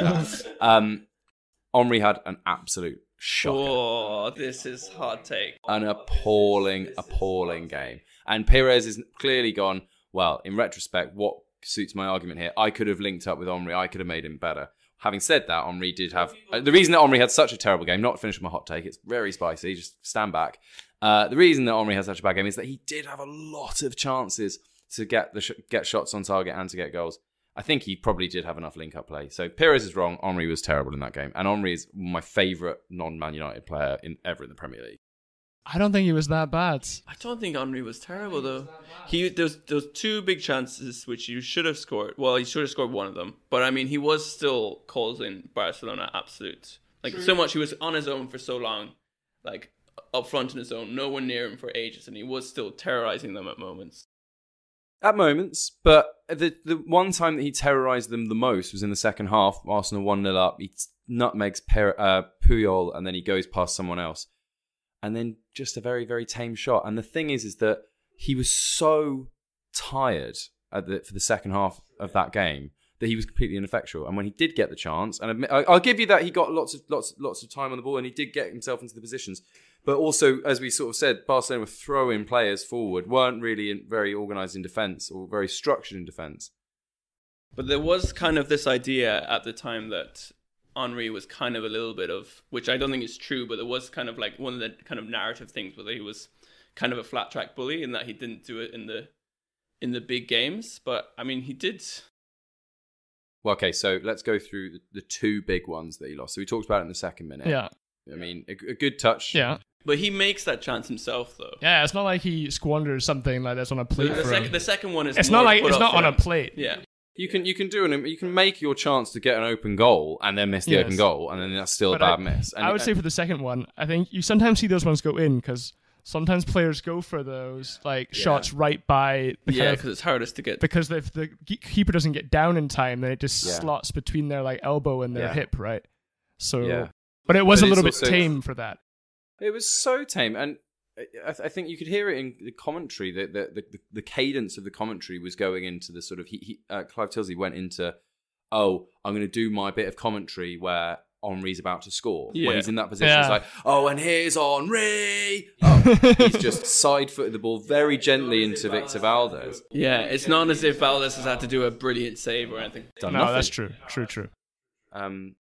um, Henry had an absolute shocker. Oh, this is hot take. An appalling, appalling game. And Pires is clearly gone, well, in retrospect, what suits my argument here? I could have linked up with Henry. I could have made him better. Having said that, Henry did have uh, the reason that Henry had such a terrible game. Not to finish my hot take; it's very spicy. Just stand back. Uh, the reason that Henry has such a bad game is that he did have a lot of chances to get the sh- get shots on target and to get goals. I think he probably did have enough link up play. So Pires is wrong. Henry was terrible in that game, and Henry is my favourite non Man United player in ever in the Premier League. I don't think he was that bad. I don't think Henry was terrible though. He there's those two big chances which you should have scored. Well, he should have scored one of them, but I mean he was still causing Barcelona absolute like so much. He was on his own for so long, like up front in his own, no one near him for ages, and he was still terrorizing them at moments. At moments, but the the one time that he terrorized them the most was in the second half. Arsenal one 0 up. He nutmegs per, uh, Puyol, and then he goes past someone else, and then just a very very tame shot. And the thing is, is that he was so tired the, for the second half of that game that he was completely ineffectual. And when he did get the chance, and I'll give you that he got lots of lots lots of time on the ball, and he did get himself into the positions. But also, as we sort of said, Barcelona were throwing players forward, weren't really very organised in defence or very structured in defence. But there was kind of this idea at the time that Henry was kind of a little bit of, which I don't think is true, but it was kind of like one of the kind of narrative things where he was kind of a flat track bully in that he didn't do it in the in the big games. But I mean, he did. Well, okay, so let's go through the, the two big ones that he lost. So we talked about it in the second minute. Yeah. I mean, a, a good touch. Yeah. But he makes that chance himself, though. Yeah, it's not like he squanders something like that's on a plate. The, the, for second, him. the second one is. It's more not like put it's not for on a plate. Yeah. You can you can do an you can make your chance to get an open goal and then miss the Yes. open goal and then that's still But a I- bad miss. And, I would say for the second one, I think you sometimes see those ones go in because sometimes players go for those like shots right by the Yeah, because it's hardest to get. because if the keeper doesn't get down in time, then it just Yeah. slots between their like elbow and their Yeah. hip, right? So, Yeah. but it was But a little bit also- tame for that. It was so tame, and I, I think you could hear it in the commentary. that the, the, the, the cadence of the commentary was going into the sort of he, he uh, Clive Tyldesley went into, oh, I'm going to do my bit of commentary where Henry's about to score. Yeah. When he's in that position, Yeah. it's like, oh, and here's Henri. He's just side footed the ball very gently into Victor Valdés. Yeah, it's not as if Valdez has had to do a brilliant save or anything. Done no, nothing. that's true. True, true. Um,